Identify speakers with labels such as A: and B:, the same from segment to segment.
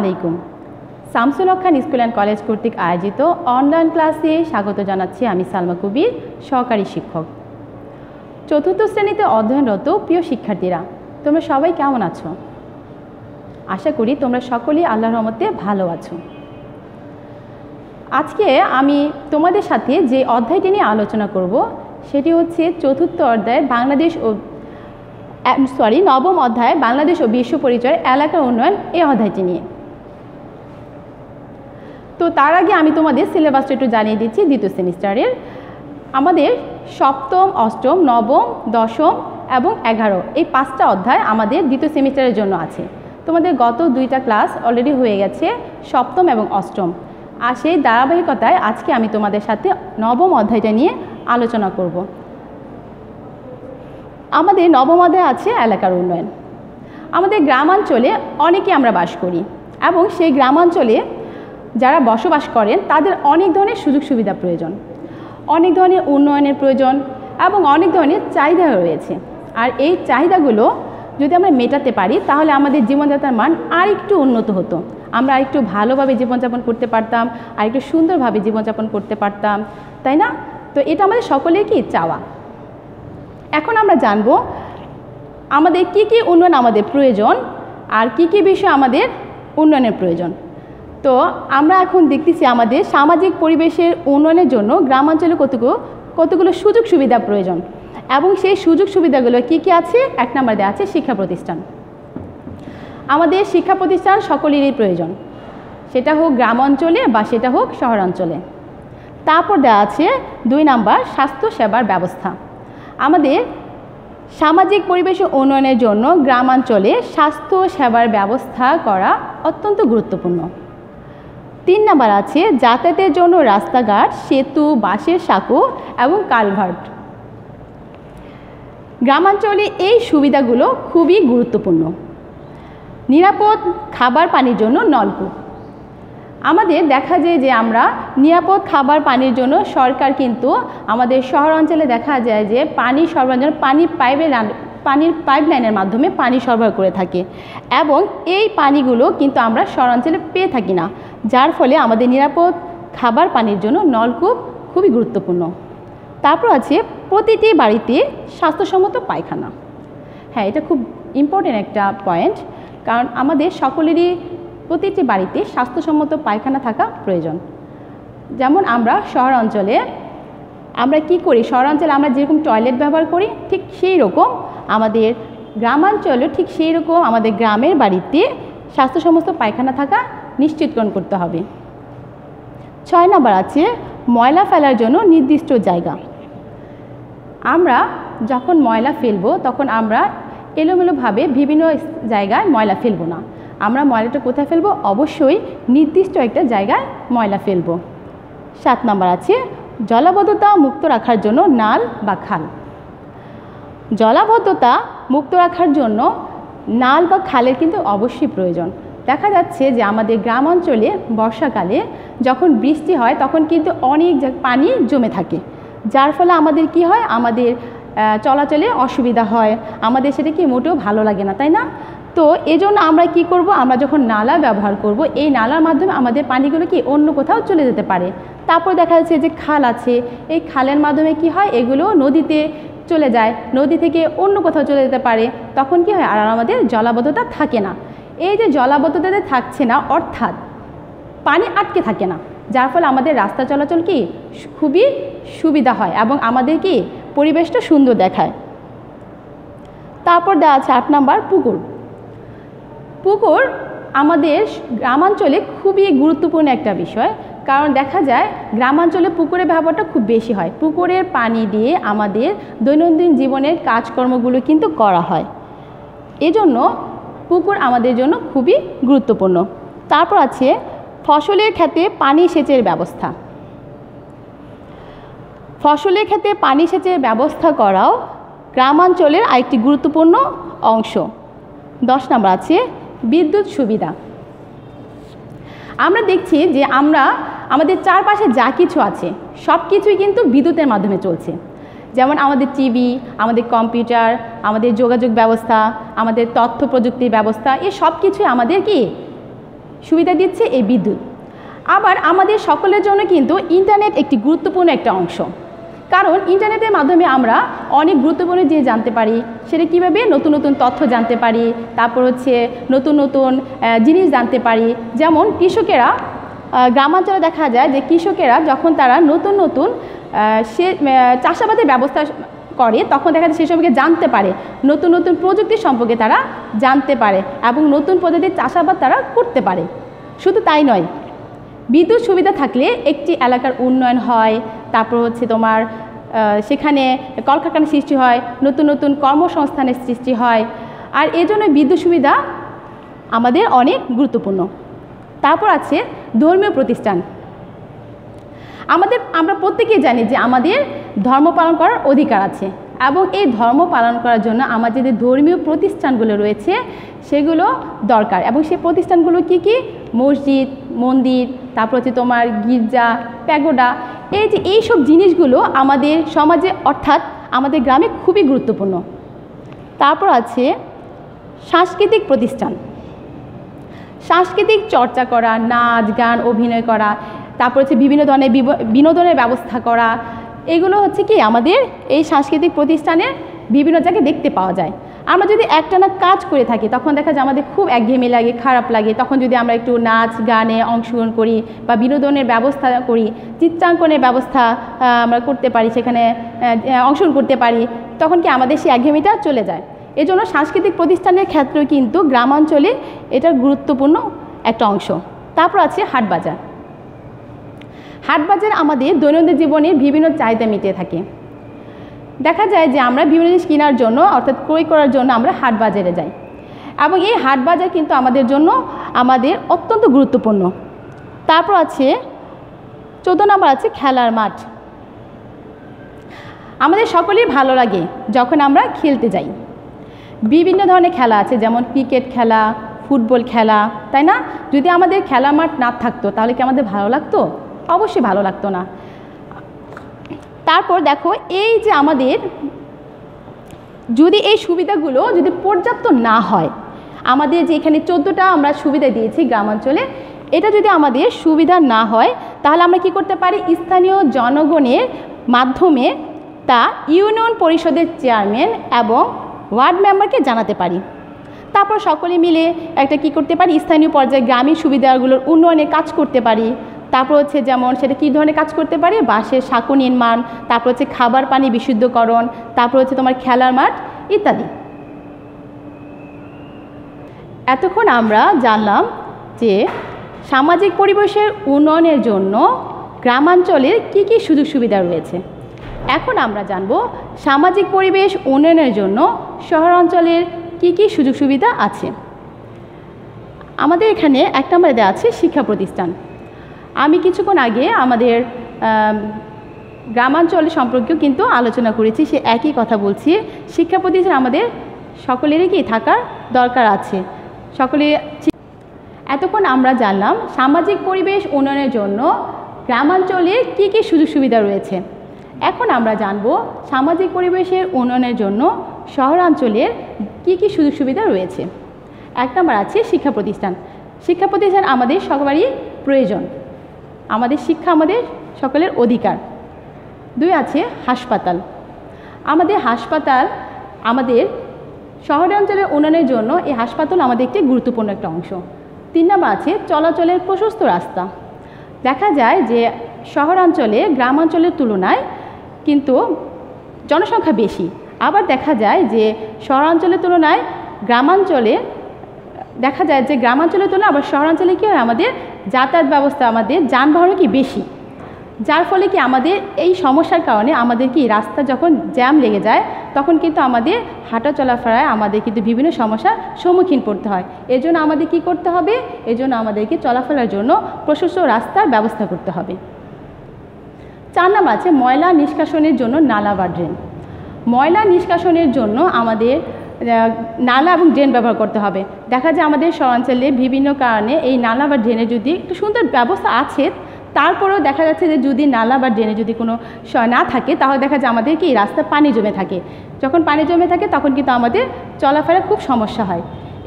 A: আলাইকুম। Shamsul Khan school and college কর্তৃক আয়োজিত অনলাইন ক্লাসে স্বাগত জানাচ্ছি আমি সালমা কবির, সহকারী শিক্ষক। চতুর্থ শ্রেণীতে অধ্যয়নরত প্রিয় শিক্ষার্থীরা, তোমরা সবাই কেমন আছো? আশা করি তোমরা সকলেই আল্লাহর রহমতে ভালো আছো। আজকে আমি তোমাদের সাথে যে অধ্যায়টি নিয়ে আলোচনা করব, সেটি হচ্ছে চতুর্থ অধ্যায় বাংলাদেশ ও সরি নবম অধ্যায় বাংলাদেশ ও বিশ্ব পরিচয় এলাকা উন্নয়ন, এই অধ্যায়টি নিয়ে। তো তার আগে আমি তোমাদের সিলেবাসটা একটু জানিয়ে দিচ্ছি, দ্বিতীয় সেমিস্টারের। আমাদের সপ্তম, অষ্টম, নবম, দশম এবং এগারো, এই পাঁচটা অধ্যায় আমাদের দ্বিতীয় সেমিস্টারের জন্য আছে। তোমাদের গত দুইটা ক্লাস অলরেডি হয়ে গেছে, সপ্তম এবং অষ্টম। আর সেই ধারাবাহিকতায় আজকে আমি তোমাদের সাথে নবম অধ্যায়টা নিয়ে আলোচনা করব। আমাদের নবম অধ্যায় আছে এলাকার উন্নয়ন। আমাদের গ্রামাঞ্চলে অনেকে আমরা বাস করি এবং সেই গ্রামাঞ্চলে যারা বসবাস করেন, তাদের অনেক ধরনের সুযোগ সুবিধা প্রয়োজন। অনেক ধরনের উন্নয়নের প্রয়োজন এবং অনেক ধরনের চাহিদা রয়েছে। আর এই চাহিদাগুলো যদি আমরা মেটাতে পারি, তাহলে আমাদের জীবনযাত্রার মান আরেকটু উন্নত হতো। আমরা আরেকটু ভালোভাবে জীবনযাপন করতে পারতাম, আরেকটু সুন্দরভাবে জীবনযাপন করতে পারতাম, তাই না? তো এটা আমাদের সকলের কি চাওয়া? এখন আমরা জানব আমাদের কি কি উন্নয়ন আমাদের প্রয়োজন, আর কি কি বিষয় আমাদের উন্নয়নের প্রয়োজন। তো আমরা এখন দেখতেছি আমাদের সামাজিক পরিবেশের উন্নয়নের জন্য গ্রামাঞ্চলে কতগুলো কতগুলো সুযোগ সুবিধা প্রয়োজন এবং সেই সুযোগ সুবিধাগুলো কি কি আছে? এক নম্বর দেওয়া আছে শিক্ষা প্রতিষ্ঠান। আমাদের শিক্ষা প্রতিষ্ঠান সকলেরই প্রয়োজন। সেটা হোক গ্রাম অঞ্চলে বা সেটা হোক শহরাঞ্চলে। তারপর দেওয়া আছে দুই নাম্বার স্বাস্থ্য সেবার ব্যবস্থা। আমাদের সামাজিক পরিবেশ উন্নয়নের জন্য গ্রামাঞ্চলে স্বাস্থ্য সেবার ব্যবস্থা করা অত্যন্ত গুরুত্বপূর্ণ। তিন নাম্বার আছে, যাতায়াতের জন্য রাস্তাঘাট, সেতু বাসের সাঁকো এবং কালভার্ট। গ্রামাঞ্চলে এই সুবিধাগুলো খুবই গুরুত্বপূর্ণ। নিরাপদ খাবার পানির জন্য নলকূপ। আমাদের দেখা যায় যে আমরা নিরাপদ খাবার পানির জন্য সরকার কিন্তু আমাদের শহর অঞ্চলে দেখা যায় যে পানি সরবরাহ পানি পাইপের পানির পাইপ লাইনের মাধ্যমে পানি সরবরাহ করে থাকে। এবং এই পানিগুলো কিন্তু আমরা শহরাঞ্চলে পেয়ে থাকি না। যার ফলে আমাদের নিরাপদ খাবার পানির জন্য নলকূপ খুবই গুরুত্বপূর্ণ। তারপর আছে প্রতিটি বাড়িতে স্বাস্থ্যসম্মত পায়খানা। হ্যাঁ এটা খুব ইম্পর্টেন্ট একটা পয়েন্ট কারণ আমাদের সকলেরই প্রতিটি বাড়িতে স্বাস্থ্যসম্মত পায়খানা থাকা প্রয়োজন। যেমন আমরা শহর অঞ্চলে আমরা কি করি? শহরাঞ্চলে আমরা যেরকম টয়লেট ব্যবহার করি, ঠিক সেই রকম আমাদের গ্রামাঞ্চলে ঠিক সেই রকম আমাদের গ্রামের বাড়িতে স্বাস্থ্যসম্মত পায়খানা থাকা নিশ্চিতকরণ করতে হবে। ছয় নাম্বার আছে, ময়লা ফেলার জন্য নির্দিষ্ট জায়গা। আমরা যখন ময়লা ফেলব, তখন আমরা এলোমেলোভাবে বিভিন্ন জায়গায় ময়লা ফেলব না। আমরা ময়লাটা কোথায় ফেলব? অবশ্যই নির্দিষ্ট একটা জায়গায় ময়লা ফেলব। সাত নাম্বার আছে, জলাবদ্ধতা মুক্ত রাখার জন্য নাল বা খাল। জলাবদ্ধতা মুক্ত রাখার জন্য নাল বা খালের কিন্তু অবশ্যই প্রয়োজন। দেখা যাচ্ছে যে আমাদের গ্রাম অঞ্চলে বর্ষাকালে যখন বৃষ্টি হয়, তখন কিন্তু অনেক পানি জমে থাকে। যার ফলে আমাদের কি হয়? আমাদের চলাচলে অসুবিধা হয়। আমাদের সেটা কি মোটেও ভালো লাগে না, তাই না? তো এজন্য আমরা কি করব? আমরা যখন নালা ব্যবহার করব, এই নালার মাধ্যমে আমাদের পানিগুলো কি অন্য কোথাও চলে যেতে পারে। তারপর দেখা যাচ্ছে যে খাল আছে। এই খালের মাধ্যমে কি হয়? এগুলো নদীতে চলে যায়। নদী থেকে অন্য কোথাও চলে যেতে পারে। তখন কি হয়? আর আমাদের জলাবদ্ধতা থাকে না। এই যে জলাবদ্ধতাতে থাকছে না, অর্থাৎ পানি আটকে থাকে না, যার ফলে আমাদের রাস্তা চলাচল কি খুবই সুবিধা হয় এবং আমাদের কি পরিবেশটা সুন্দর দেখায়। তারপর দেওয়া আছে আট নাম্বার পুকুর। পুকুর আমাদের গ্রামাঞ্চলে খুবই গুরুত্বপূর্ণ একটা বিষয়, কারণ দেখা যায় গ্রামাঞ্চলে পুকুরের ব্যবহারটা খুব বেশি হয়। পুকুরের পানি দিয়ে আমাদের দৈনন্দিন জীবনের কাজকর্মগুলো কিন্তু করা হয়। এজন্য পুকুর আমাদের জন্য খুবই গুরুত্বপূর্ণ। তারপর আছে ফসলের ক্ষেত্রে পানি সেচের ব্যবস্থা। ফসলের ক্ষেত্রে পানি সেচের ব্যবস্থা করাও গ্রামাঞ্চলের আরেকটি গুরুত্বপূর্ণ অংশ। দশ নম্বর আছে বিদ্যুৎ সুবিধা। আমরা দেখছি যে আমরা আমাদের চারপাশে যা কিছু আছে সব কিছুই কিন্তু বিদ্যুতের মাধ্যমে চলছে। যেমন আমাদের টিভি, আমাদের কম্পিউটার, আমাদের যোগাযোগ ব্যবস্থা, আমাদের তথ্য প্রযুক্তির ব্যবস্থা এই সব কিছুই আমাদের কি? সুবিধা দিচ্ছে এই বিদ্যুৎ। আবার আমাদের সকলের জন্য কিন্তু ইন্টারনেট একটি গুরুত্বপূর্ণ একটা অংশ। কারণ ইন্টারনেটের মাধ্যমে আমরা অনেক গুরুত্বপূর্ণ জিনিস জানতে পারি, সেটা কীভাবে নতুন নতুন তথ্য জানতে পারি, তারপর হচ্ছে নতুন নতুন জিনিস জানতে পারি। যেমন কৃষকেরা গ্রামাঞ্চলে দেখা যায় যে কৃষকেরা যখন তারা নতুন নতুন সে চাষাবাদের ব্যবস্থা করে, তখন দেখা যায় সে সম্পর্কে জানতে পারে। নতুন নতুন প্রযুক্তি সম্পর্কে তারা জানতে পারে এবং নতুন পদ্ধতির চাষাবাদ তারা করতে পারে। শুধু তাই নয়, বিদ্যুৎ সুবিধা থাকলে একটি এলাকার উন্নয়ন হয়, তারপর হচ্ছে তোমার সেখানে কলকারখানা সৃষ্টি হয়, নতুন নতুন কর্মসংস্থানের সৃষ্টি হয়। আর এই জন্য বিদ্যুৎ সুবিধা আমাদের অনেক গুরুত্বপূর্ণ। তারপর আছে ধর্মীয় প্রতিষ্ঠান। আমাদের আমরা প্রত্যেকেই জানি যে আমাদের ধর্ম পালন করার অধিকার আছে এবং এই ধর্ম পালন করার জন্য আমাদের যে ধর্মীয় প্রতিষ্ঠানগুলো রয়েছে সেগুলো দরকার এবং সেই প্রতিষ্ঠানগুলো কি কি? মসজিদ, মন্দির, তারপর হচ্ছে তোমার গির্জা, প্যাগোডা। এই যে এইসব জিনিসগুলো আমাদের সমাজে অর্থাৎ আমাদের গ্রামে খুবই গুরুত্বপূর্ণ। তারপর আছে সাংস্কৃতিক প্রতিষ্ঠান। সাংস্কৃতিক চর্চা করা, নাচ, গান, অভিনয় করা, তারপর হচ্ছে বিভিন্ন ধরনের বিনোদনের ব্যবস্থা করা, এগুলো হচ্ছে কি আমাদের এই সাংস্কৃতিক প্রতিষ্ঠানে বিভিন্ন জায়গায় দেখতে পাওয়া যায়। আমরা যদি একটানা কাজ করে থাকি, তখন দেখা যায় আমাদের খুব একঘেয়েমি লাগে, খারাপ লাগে। তখন যদি আমরা একটু নাচ, গানে অংশগ্রহণ করি বা বিনোদনের ব্যবস্থা করি, চিত্রাঙ্কনের ব্যবস্থা আমরা করতে পারি, সেখানে অংশগ্রহণ করতে পারি, তখন কি আমাদের সেই একঘেয়েমিটা চলে যায়। এজন্য সাংস্কৃতিক প্রতিষ্ঠানের ক্ষেত্রেও কিন্তু গ্রামাঞ্চলে এটার গুরুত্বপূর্ণ একটা অংশ। তারপর আছে হাট বাজার হাট বাজার আমাদের দৈনন্দিন জীবনের বিভিন্ন চাহিদা মিটিয়ে থাকে। দেখা যায় যে আমরা বিভিন্ন জিনিস কেনার জন্য, অর্থাৎ ক্রয় করার জন্য আমরা হাট বাজারে যাই। এবং এই হাট বাজার কিন্তু আমাদের জন্য আমাদের অত্যন্ত গুরুত্বপূর্ণ। তারপর আছে, চোদ্দ নম্বর আছে খেলার মাঠ। আমাদের সকলেই ভালো লাগে যখন আমরা খেলতে যাই। বিভিন্ন ধরনের খেলা আছে, যেমন ক্রিকেট খেলা ফুটবল খেলা, তাই না? যদি আমাদের খেলা মাঠ না থাকতো, তাহলে কি আমাদের ভালো লাগতো? অবশ্যই ভালো লাগতো না। তারপর দেখো, এই যে আমাদের, যদি এই সুবিধাগুলো যদি পর্যাপ্ত না হয়, আমাদের যে এখানে চোদ্দোটা আমরা সুবিধা দিয়েছি গ্রামাঞ্চলে, এটা যদি আমাদের সুবিধা না হয়, তাহলে আমরা কি করতে পারি? স্থানীয় জনগণের মাধ্যমে তা ইউনিয়ন পরিষদের চেয়ারম্যান এবং ওয়ার্ড মেম্বারকে জানাতে পারি। তারপর সকলে মিলে একটা কি করতে পারি? স্থানীয় পর্যায়ে গ্রামীণ সুবিধাগুলোর উন্নয়নে কাজ করতে পারি। তারপর হচ্ছে যেমন সেটা কী ধরনের কাজ করতে পারি? বাঁশের সাঁকো নির্মাণ, তারপর হচ্ছে খাবার পানি বিশুদ্ধকরণ, তারপর হচ্ছে তোমার খেলার মাঠ ইত্যাদি। এতক্ষণ আমরা জানলাম যে সামাজিক পরিবেশের উন্নয়নের জন্য গ্রামাঞ্চলের কী কী সুযোগ সুবিধা রয়েছে। এখন আমরা জানব সামাজিক পরিবেশ উন্নয়নের জন্য শহরাঞ্চলের কী কী সুযোগ সুবিধা আছে। আমাদের এখানে এক নম্বরে দেওয়া আছে শিক্ষা প্রতিষ্ঠান। আমি কিছুক্ষণ আগে আমাদের আম, গ্রামাঞ্চল সম্পর্কেও কিন্তু আলোচনা করেছি সে একই কথা বলছি। শিক্ষা প্রতিষ্ঠান আমাদের সকলেরই কি থাকার দরকার আছে। সকলে এতক্ষণ আমরা জানলাম সামাজিক পরিবেশ উন্নয়নের জন্য গ্রামাঞ্চলে কী কী সুযোগ সুবিধা রয়েছে। এখন আমরা জানব সামাজিক পরিবেশের উন্নয়নের জন্য শহরাঞ্চলের কী কী সুযোগ সুবিধা রয়েছে। এক নম্বর আছে শিক্ষা প্রতিষ্ঠান। শিক্ষা প্রতিষ্ঠান আমাদের সবারই প্রয়োজন। আমাদের শিক্ষা আমাদের সকলের অধিকার। দুই আছে হাসপাতাল। আমাদের হাসপাতাল আমাদের শহরাঞ্চলের উন্নয়নের জন্য এই হাসপাতাল আমাদের একটি গুরুত্বপূর্ণ একটা অংশ। তিন নম্বর আছে চলাচলের প্রশস্ত রাস্তা। দেখা যায় যে শহরাঞ্চলে গ্রামাঞ্চলের তুলনায় কিন্তু জনসংখ্যা বেশি। আবার দেখা যায় যে শহরাঞ্চলের তুলনায় গ্রামাঞ্চলে, দেখা যায় যে গ্রামাঞ্চলের তুলনায় আবার শহরাঞ্চলে কী হয়? আমাদের যাতায়াত ব্যবস্থা, আমাদের যানবাহনও কি বেশি? যার ফলে কি আমাদের এই সমস্যার কারণে আমাদের কি রাস্তা যখন জ্যাম লেগে যায়, তখন কিন্তু আমাদের হাঁটা চলাফেরায় আমাদের কিন্তু বিভিন্ন সমস্যার সম্মুখীন পড়তে হয়। এজন্য আমাদের কি করতে হবে? এজন্য আমাদেরকে চলাফেরার জন্য প্রশস্ত রাস্তার ব্যবস্থা করতে হবে। চার নাম্বার আছে ময়লা নিষ্কাশনের জন্য নালা বা ড্রেন। ময়লা নিষ্কাশনের জন্য আমাদের নালা এবং ড্রেন ব্যবহার করতে হবে। দেখা যায় আমাদের শহরাঞ্চলে বিভিন্ন কারণে এই নালা বা ড্রেনে যদি একটু সুন্দর ব্যবস্থা আছে, তারপরেও দেখা যাচ্ছে যে যদি নালা বা ড্রেনে যদি কোনো না থাকে, তাহলে দেখা যায় আমাদের কি রাস্তায় পানি জমে থাকে। যখন পানি জমে থাকে, তখন কিন্তু আমাদের চলাফেরা খুব সমস্যা হয়।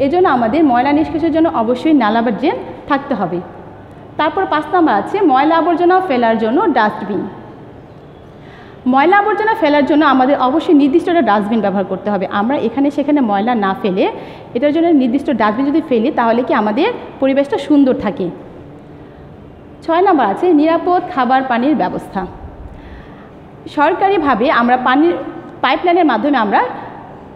A: এজন্য আমাদের ময়লা নিষ্কাশনের জন্য অবশ্যই নালা বা ড্রেন থাকতে হবে। তারপর পাঁচ নাম্বার আছে, ময়লা আবর্জনা ফেলার জন্য ডাস্টবিন। ময়লা আবর্জনা ফেলার জন্য আমাদের অবশ্যই নির্দিষ্ট একটা ডাস্টবিন ব্যবহার করতে হবে। আমরা এখানে সেখানে ময়লা না ফেলে এটার জন্য নির্দিষ্ট ডাস্টবিন যদি ফেলি, তাহলে কি আমাদের পরিবেশটা সুন্দর থাকে। ছয় নম্বর আছে, নিরাপদ খাবার পানির ব্যবস্থা। সরকারিভাবে আমরা পানির পাইপলাইনের মাধ্যমে আমরা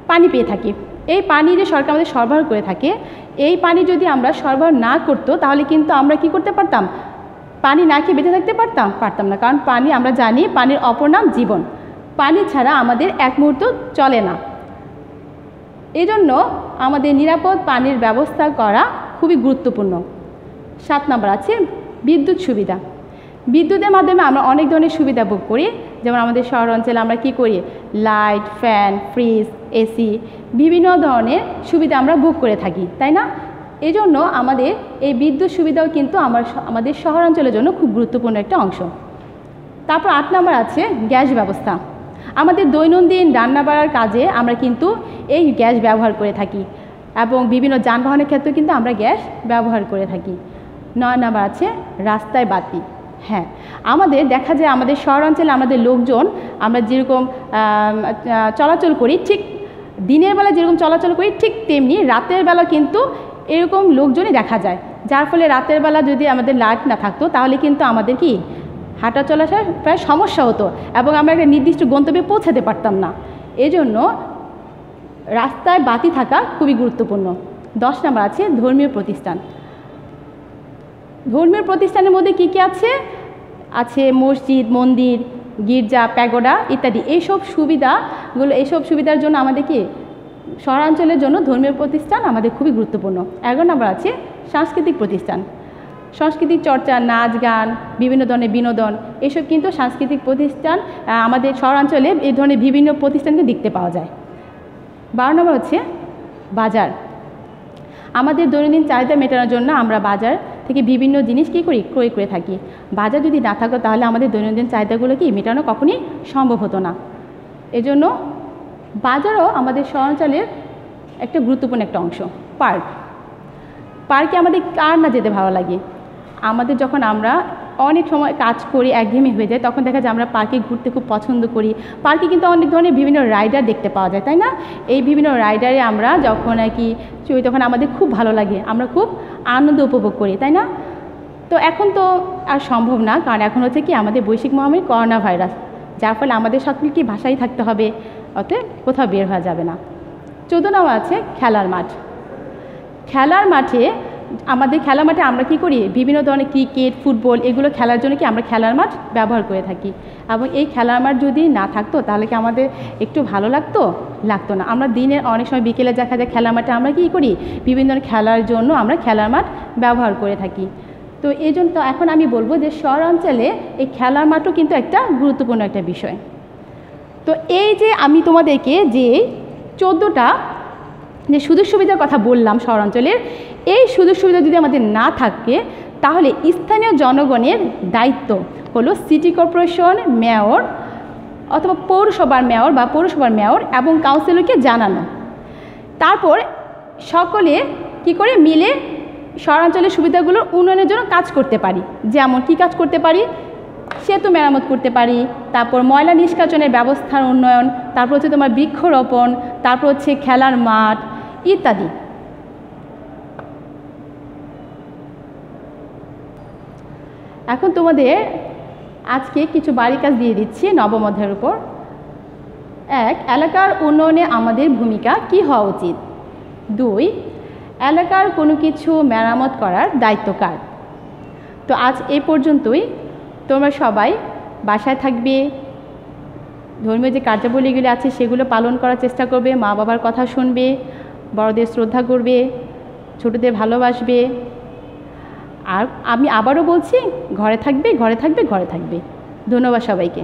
A: পানি পেয়ে থাকি। এই পানি যে সরকার আমাদের সরবরাহ করে থাকে এই পানি যদি আমরা সরবরাহ না করতো, তাহলে কিন্তু আমরা কি করতে পারতাম? পানি না খেয়ে বেঁচে থাকতে পারতাম? পারতাম না। কারণ পানি আমরা জানি পানির অপর নাম জীবন। পানি ছাড়া আমাদের এক মুহূর্ত চলে না। এজন্য আমাদের নিরাপদ পানির ব্যবস্থা করা খুবই গুরুত্বপূর্ণ। সাত নম্বর আছে বিদ্যুৎ সুবিধা। বিদ্যুতের মাধ্যমে আমরা অনেক ধরনের সুবিধা ভোগ করি। যেমন আমাদের শহর অঞ্চলে আমরা কি করি? লাইট, ফ্যান, ফ্রিজ, এসি, বিভিন্ন ধরনের সুবিধা আমরা বুক করে থাকি, তাই না? এই জন্য আমাদের এই বিদ্যুৎ সুবিধাও কিন্তু আমার আমাদের শহরাঞ্চলের জন্য খুব গুরুত্বপূর্ণ একটা অংশ। তারপর আট নম্বর আছে গ্যাস ব্যবস্থা। আমাদের দৈনন্দিন রান্না বাড়ার কাজে আমরা কিন্তু এই গ্যাস ব্যবহার করে থাকি এবং বিভিন্ন যানবাহনের ক্ষেত্রেও কিন্তু আমরা গ্যাস ব্যবহার করে থাকি। নয় নম্বর আছে রাস্তায় বাতি। হ্যাঁ আমাদের দেখা যায় আমাদের শহরাঞ্চলে আমাদের লোকজন আমরা যেরকম চলাচল করি ঠিক দিনের বেলা যেরকম চলাচল করি ঠিক তেমনি রাতের বেলা কিন্তু এরকম লোকজনই দেখা যায়। যার ফলে রাতের বেলা যদি আমাদের লাইট না থাকতো তাহলে কিন্তু আমাদের কি হাঁটা চলাচল প্রায় সমস্যা হতো এবং আমরা একটা নির্দিষ্ট গন্তব্যে পৌঁছাতে পারতাম না। এজন্য রাস্তায় বাতি থাকা খুবই গুরুত্বপূর্ণ। দশ নম্বর আছে ধর্মীয় প্রতিষ্ঠান। ধর্মীয় প্রতিষ্ঠানের মধ্যে কী কী আছে? আছে মসজিদ, মন্দির, গির্জা, প্যাগোডা ইত্যাদি। এইসব সুবিধাগুলো এইসব সুবিধার জন্য আমাদের কি? শহরাঞ্চলের জন্য ধর্মীয় প্রতিষ্ঠান আমাদের খুবই গুরুত্বপূর্ণ। এগারো নম্বর আছে সাংস্কৃতিক প্রতিষ্ঠান। সাংস্কৃতিক চর্চা, নাচ, গান, বিভিন্ন ধরনের বিনোদন, এসব কিন্তু সাংস্কৃতিক প্রতিষ্ঠান আমাদের শহরাঞ্চলে এই ধরনের বিভিন্ন প্রতিষ্ঠানকে দেখতে পাওয়া যায়। বারো নম্বর হচ্ছে বাজার। আমাদের দৈনন্দিন চাহিদা মেটানোর জন্য আমরা বাজার থেকে বিভিন্ন জিনিস কী করি, ক্রয় করে থাকি। বাজার যদি না থাকতো তাহলে আমাদের দৈনন্দিন চাহিদাগুলো কি মেটানো কখনই সম্ভব হতো না। এজন্য বাজারও আমাদের শহরাঞ্চলের একটা গুরুত্বপূর্ণ একটা অংশ, পার্ক। পার্কে আমাদের কার না যেতে ভালো লাগে? আমাদের যখন আমরা অনেক সময় কাজ করি, একঘেয়েমি হয়ে যায়, তখন দেখা যায় আমরা পার্কে ঘুরতে খুব পছন্দ করি। পার্কে কিন্তু অনেক ধরনের বিভিন্ন রাইডার দেখতে পাওয়া যায়, তাই না? এই বিভিন্ন রাইডারে আমরা যখন আর কি চড়ি, তখন আমাদের খুব ভালো লাগে, আমরা খুব আনন্দ উপভোগ করি, তাই না? তো এখন তো আর সম্ভব না, কারণ এখন হচ্ছে কি আমাদের বৈশ্বিক মহামারী করোনা ভাইরাস যার ফলে আমাদের সকলকে ভাষাই থাকতে হবে, অতএব কোথাও বের হওয়া যাবে না। চোদ্দ নাম আছে খেলার মাঠ। খেলার মাঠে আমাদের খেলার মাঠে আমরা কি করি? বিভিন্ন ধরনের ক্রিকেট ফুটবল এগুলো খেলার জন্য কি আমরা খেলার মাঠ ব্যবহার করে থাকি। এবং এই খেলার মাঠ যদি না থাকতো, তাহলে কি আমাদের একটু ভালো লাগতো? লাগতো না। আমরা দিনের অনেক সময় বিকেলে দেখা যায় খেলার মাঠে আমরা কী করি? বিভিন্ন ধরনের খেলার জন্য আমরা খেলার মাঠ ব্যবহার করে থাকি। তো এই জন্য তো এখন আমি বলব যে শহর অঞ্চলে এই খেলার মাঠও কিন্তু একটা গুরুত্বপূর্ণ একটা বিষয়। তো এই যে আমি তোমাদেরকে যে চোদ্দোটা যে সুযোগ সুবিধার কথা বললাম শহরাঞ্চলের, এই সুযোগ সুবিধা যদি আমাদের না থাকে, তাহলে স্থানীয় জনগণের দায়িত্ব হলো সিটি কর্পোরেশন মেয়র অথবা পৌরসভার মেয়র বা পৌরসভার মেয়র এবং কাউন্সিলরকে জানানো। তারপর সকলে কি করে মিলে শহরাঞ্চলের সুবিধাগুলোর উন্নয়নের জন্য কাজ করতে পারি। যেমন কি কাজ করতে পারি? সেতু মেরামত করতে পারি, তারপর ময়লা নিষ্কাশনের ব্যবস্থার উন্নয়ন, তারপর হচ্ছে তোমার বৃক্ষরোপণ, তারপর হচ্ছে খেলার মাঠ ইত্যাদি। এখন তোমাদের আজকে কিছু বাড়ি কাজ দিয়ে দিচ্ছি নবম অধ্যায়ের উপর। এক, এলাকার উন্নয়নে আমাদের ভূমিকা কি হওয়া উচিত? দুই, এলাকার কোনো কিছু মেরামত করার দায়িত্ব কার? তো আজ এ পর্যন্তই। তোমরা সবাই বাসায় থাকবে। ধর্মীয় যে কার্যাবলীগুলি আছে সেগুলো পালন করার চেষ্টা করবে মা বাবার কথা শুনবে বড়দের শ্রদ্ধা করবে, ছোটদের ভালোবাসবে। আর আমি আবারও বলছি, ঘরে থাকবে ঘরে থাকবে ঘরে থাকবে। ধন্যবাদ সবাইকে।